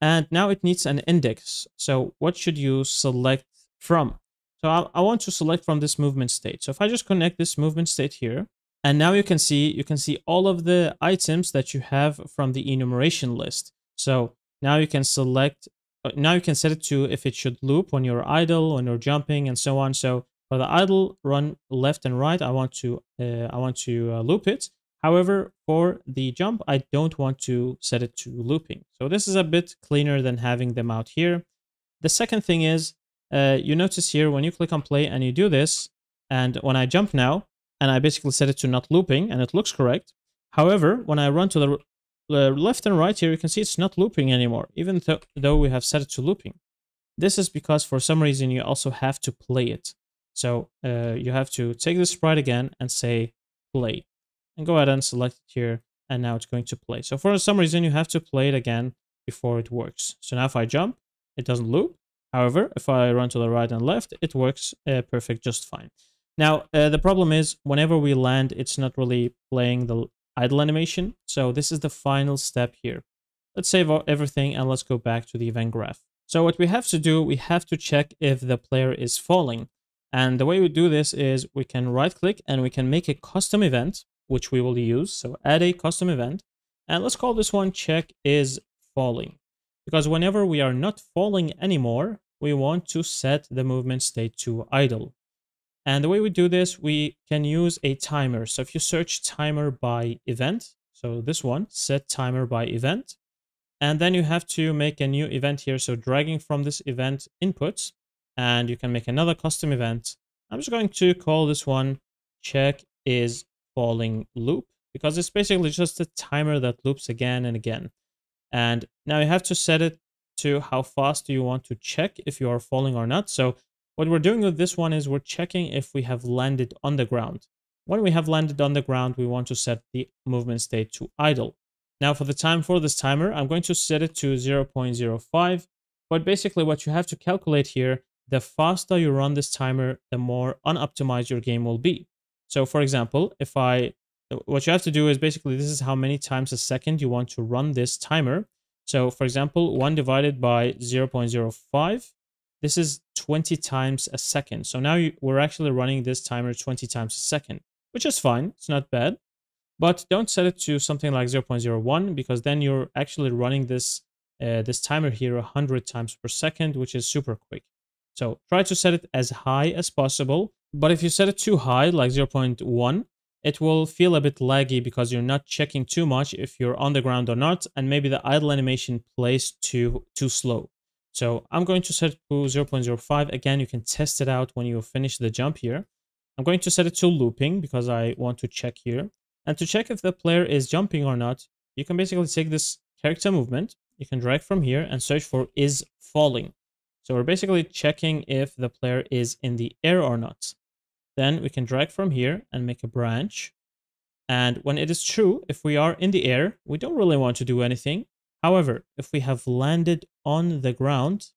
And now it needs an index. So what should you select from. So I, I want to select from this movement state. So if I just connect this movement state here, and now you can see, you can see all of the items that you have from the enumeration list. So now you can select, uh, now you can set it to if it should loop when you're idle, when you're jumping and so on. So for the idle run left and right, I want to, uh, I want to uh, loop it. However, for the jump, I don't want to set it to looping. So this is a bit cleaner than having them out here. The second thing is uh, you notice here when you click on play and you do this, and when I jump now, and I basically set it to not looping, and it looks correct. However, when I run to the left and right here, you can see it's not looping anymore, even th though we have set it to looping. This is because for some reason you also have to play it. So uh, you have to take the sprite again and say play. And go ahead and select it here, and now it's going to play. So for some reason you have to play it again before it works. So now if I jump, it doesn't loop. However, if I run to the right and left, it works uh, perfect just fine. Now, uh, the problem is whenever we land, it's not really playing the idle animation. So this is the final step here. Let's save everything and let's go back to the event graph. So what we have to do, we have to check if the player is falling. And the way we do this is we can right click and we can make a custom event, which we will use. So add a custom event. And let's call this one check is falling. Because whenever we are not falling anymore, we want to set the movement state to idle. And the way we do this, we can use a timer. So if you search timer by event, so this one, set timer by event, and then you have to make a new event here. So dragging from this event inputs, and you can make another custom event. I'm just going to call this one check is falling loop because it's basically just a timer that loops again and again. And now you have to set it to how fast do you want to check if you are falling or not. So what we're doing with this one is we're checking if we have landed on the ground. When we have landed on the ground, we want to set the movement state to idle. Now for the time for this timer, I'm going to set it to 0.05. But basically what you have to calculate here, the faster you run this timer, the more unoptimized your game will be. So for example, if I what you have to do is basically this is how many times a second you want to run this timer. So for example, 1 divided by 0.05, this is 20 times a second. So now you, we're actually running this timer 20 times a second, which is fine. It's not bad. But don't set it to something like 0.01 because then you're actually running this uh, this timer here 100 times per second, which is super quick. So try to set it as high as possible. But if you set it too high, like 0.1, it will feel a bit laggy because you're not checking too much if you're on the ground or not, and maybe the idle animation plays too, too slow. So I'm going to set it to 0.05. Again, you can test it out when you finish the jump here. I'm going to set it to looping because I want to check here. And to check if the player is jumping or not, you can basically take this character movement, you can drag from here and search for is falling. So we're basically checking if the player is in the air or not. Then we can drag from here and make a branch. And when it is true, if we are in the air, we don't really want to do anything. However, if we have landed on the ground,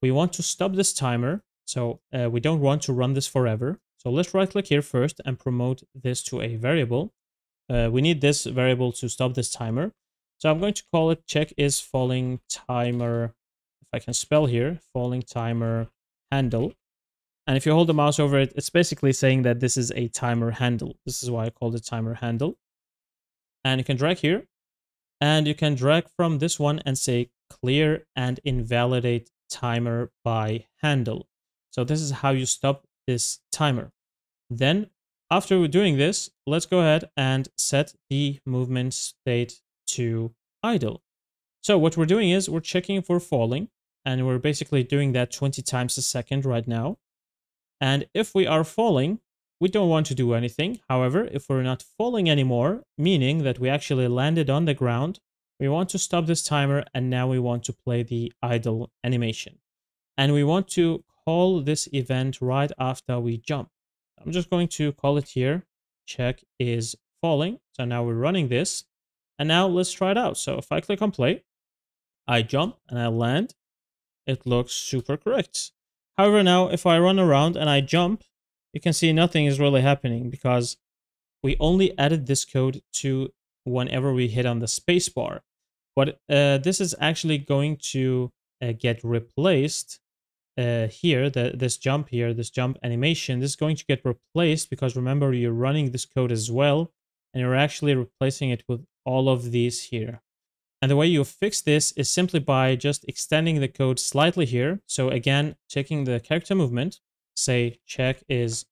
we want to stop this timer. So uh, we don't want to run this forever. So let's right click here first and promote this to a variable. Uh, we need this variable to stop this timer. So I'm going to call it check is falling timer, if I can spell here, falling timer handle. And if you hold the mouse over it, it's basically saying that this is a timer handle. This is why I called it timer handle. And you can drag here. And you can drag from this one and say clear and invalidate timer by handle. So this is how you stop this timer. Then after doing this, let's go ahead and set the movement state to idle. So what we're doing is we're checking we're falling and we're basically doing that 20 times a second right now. And if we are falling, we don't want to do anything. However, if we're not falling anymore, meaning that we actually landed on the ground, we want to stop this timer and now we want to play the idle animation. And we want to call this event right after we jump. I'm just going to call it here, check is falling. So now we're running this. And now let's try it out. So if I click on play, I jump and I land, it looks super correct. However, now if I run around and I jump, you can see nothing is really happening because we only added this code to whenever we hit on the spacebar. But uh, this is actually going to uh, get replaced uh, here, the, this jump here, this jump animation, this is going to get replaced because remember you're running this code as well and you're actually replacing it with all of these here. And the way you fix this is simply by just extending the code slightly here. So again, checking the character movement, say check is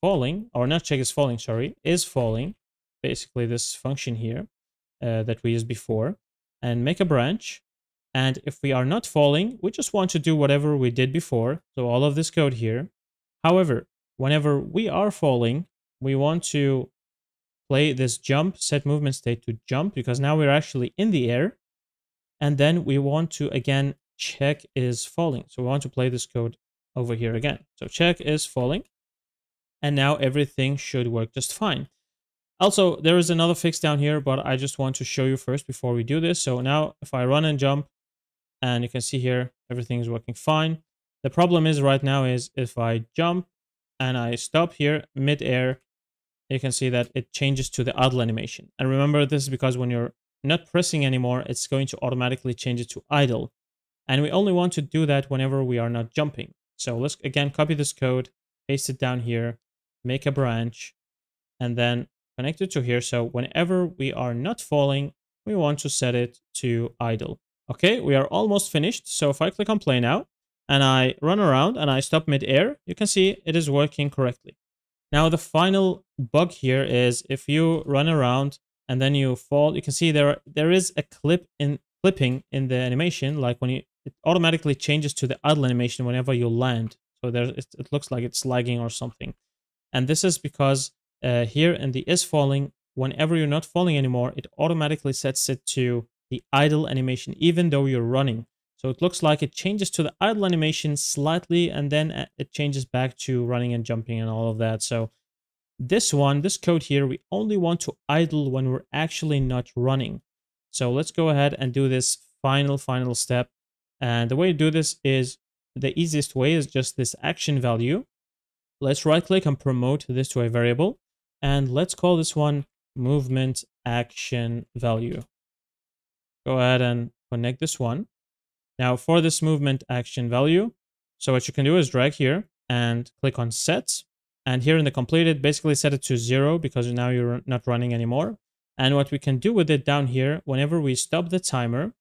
falling, or not check is falling, sorry, is falling, basically this function here uh, that we used before, and make a branch. And if we are not falling, we just want to do whatever we did before. So all of this code here. However, whenever we are falling, we want to play this jump, set movement state to jump, because now we're actually in the air. And then we want to, again, check is falling. So we want to play this code over here again. So check is falling. And now everything should work just fine. Also, there is another fix down here, but I just want to show you first before we do this. So now if I run and jump, and you can see here, everything is working fine. The problem is right now is if I jump and I stop here mid-air, you can see that it changes to the idle animation. And remember, this is because when you're not pressing anymore, it's going to automatically change it to idle. And we only want to do that whenever we are not jumping. So let's again copy this code, paste it down here, make a branch, and then connect it to here. So whenever we are not falling, we want to set it to idle. Okay, we are almost finished. So if I click on play now and I run around and I stop mid-air, you can see it is working correctly. Now the final bug here is if you run around and then you fall, you can see there there is a clip in clipping in the animation, like when you it automatically changes to the idle animation whenever you land. So there it, it looks like it's lagging or something. And this is because uh, here in the is falling, whenever you're not falling anymore, it automatically sets it to the idle animation, even though you're running. So it looks like it changes to the idle animation slightly, and then uh, it changes back to running and jumping and all of that. So this one, this code here, we only want to idle when we're actually not running. So let's go ahead and do this final, final step. And the way to do this is the easiest way is just this action value. Let's right click and promote this to a variable. And let's call this one movement action value. Go ahead and connect this one. Now for this movement action value, so what you can do is drag here and click on set. And here in the completed, basically set it to zero because now you're not running anymore. And what we can do with it down here, whenever we stop the timer,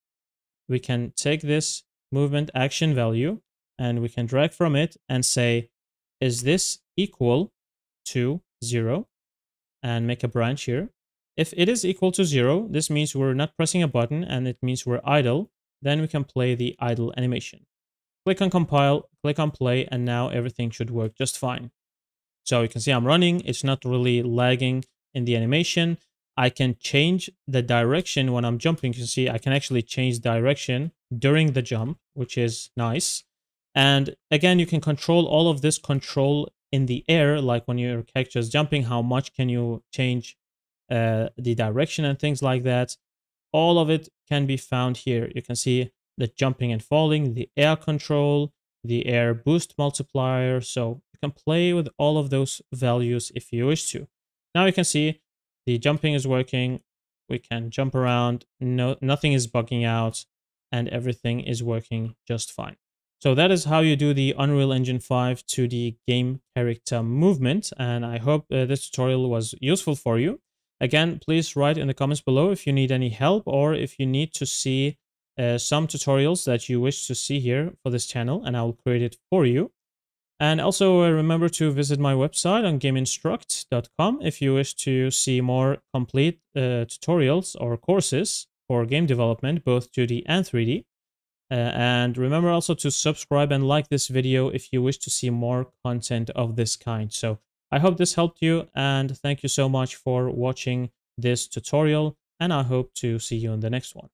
we can take this movement action value and we can drag from it and say, is this equal to zero? And make a branch here. If it is equal to zero, this means we're not pressing a button and it means we're idle. Then we can play the idle animation. Click on compile, click on play, and now everything should work just fine. So you can see I'm running. It's not really lagging in the animation. I can change the direction when I'm jumping. You can see I can actually change direction during the jump, which is nice. And again, you can control all of this control in the air, like when your character is jumping, how much can you change uh, the direction and things like that. All of it can be found here. You can see the jumping and falling, the air control, the air boost multiplier. So you can play with all of those values if you wish to. Now you can see the jumping is working. We can jump around. No, nothing is bugging out and everything is working just fine. So that is how you do the Unreal Engine 5 2D game character movement. And I hope uh, this tutorial was useful for you. Again, please write in the comments below if you need any help or if you need to see uh, some tutorials that you wish to see here for this channel and I will create it for you. And also uh, remember to visit my website on gameinstruct.com if you wish to see more complete uh, tutorials or courses for game development, both 2D and 3D. Uh, and remember also to subscribe and like this video if you wish to see more content of this kind. So I hope this helped you and thank you so much for watching this tutorial and I hope to see you in the next one.